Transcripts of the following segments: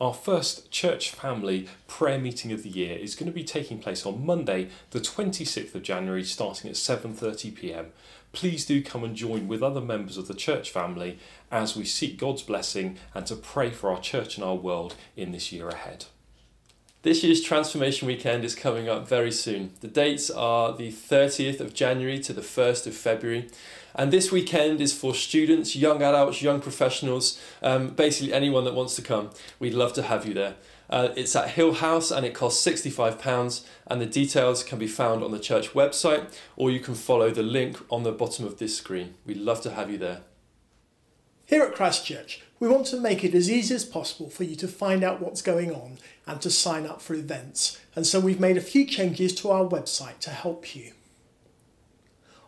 Our first church family prayer meeting of the year is going to be taking place on Monday, the 26th of January, starting at 7:30 p.m. Please do come and join with other members of the church family as we seek God's blessing and to pray for our church and our world in this year ahead. This year's Transformation Weekend is coming up very soon. The dates are the 30th of January to the 1st of February. And this weekend is for students, young adults, young professionals, um, basically anyone that wants to come. We'd love to have you there. Uh, it's at Hill House and it costs £65 and the details can be found on the church website or you can follow the link on the bottom of this screen. We'd love to have you there. Here at Christ Church, we want to make it as easy as possible for you to find out what's going on and to sign up for events, and so we've made a few changes to our website to help you.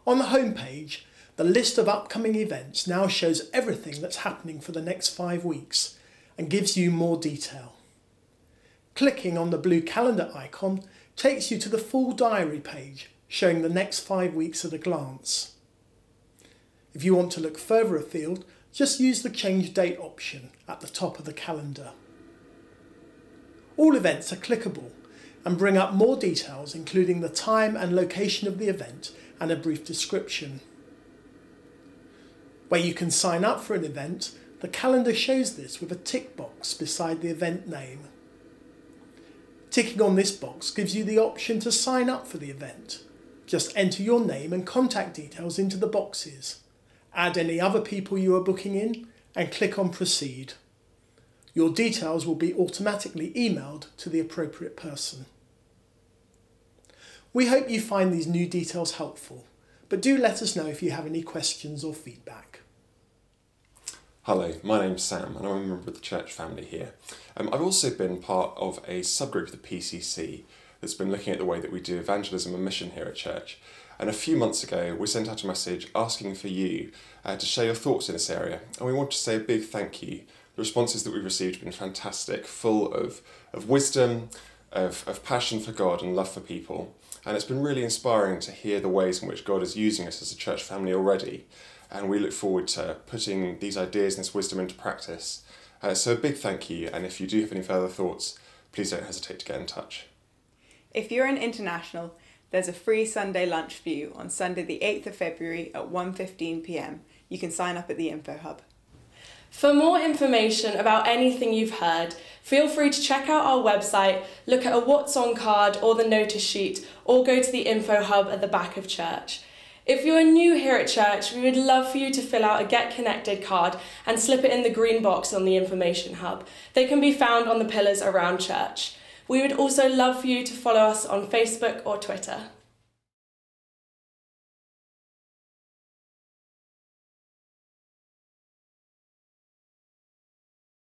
On the homepage, the list of upcoming events now shows everything that's happening for the next five weeks and gives you more detail. Clicking on the blue calendar icon takes you to the full diary page showing the next five weeks at a glance. If you want to look further afield, just use the change date option at the top of the calendar. All events are clickable and bring up more details including the time and location of the event and a brief description. Where you can sign up for an event, the calendar shows this with a tick box beside the event name. Ticking on this box gives you the option to sign up for the event. Just enter your name and contact details into the boxes add any other people you are booking in, and click on Proceed. Your details will be automatically emailed to the appropriate person. We hope you find these new details helpful, but do let us know if you have any questions or feedback. Hello, my name's Sam and I'm a member of the church family here. Um, I've also been part of a subgroup of the PCC that's been looking at the way that we do evangelism and mission here at church. And a few months ago, we sent out a message asking for you uh, to share your thoughts in this area. And we want to say a big thank you. The responses that we've received have been fantastic, full of, of wisdom, of, of passion for God and love for people. And it's been really inspiring to hear the ways in which God is using us as a church family already. And we look forward to putting these ideas and this wisdom into practice. Uh, so a big thank you. And if you do have any further thoughts, please don't hesitate to get in touch. If you're an international, there's a free Sunday lunch for you on Sunday the 8th of February at 1.15pm. You can sign up at the Info Hub. For more information about anything you've heard, feel free to check out our website, look at a What's On card or the notice sheet, or go to the Info Hub at the back of church. If you're new here at church, we would love for you to fill out a Get Connected card and slip it in the green box on the Information Hub. They can be found on the pillars around church. We would also love for you to follow us on Facebook or Twitter.